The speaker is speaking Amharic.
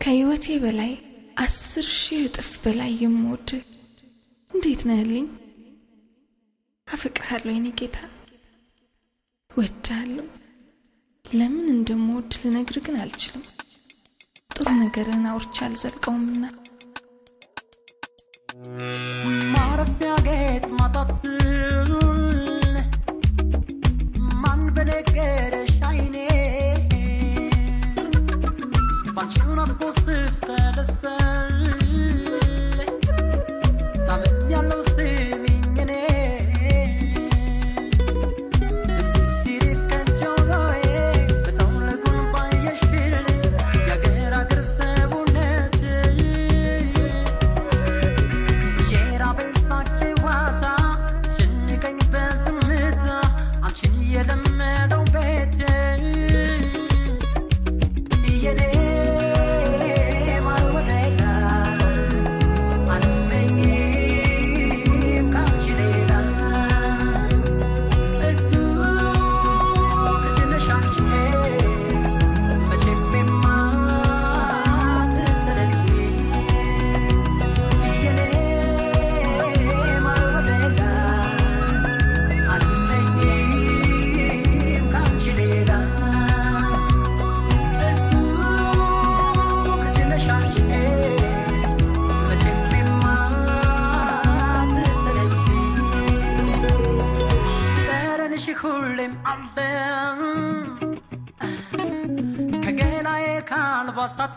ከህይወቴ በላይ አስር ሺህ እጥፍ በላይ የምወድ እንዴት ነህልኝ? አፈቅርሃለሁ የኔ ጌታ፣ እወድሃለሁ። ለምን እንደምወድ ልነግር ግን አልችልም። ጥሩ ነገርን አውርቼ አልዘልቀውምና ማረፊያ ጌጥ ማጣት você. ሽኩልም ዓለም ከገላየ ካልባሳት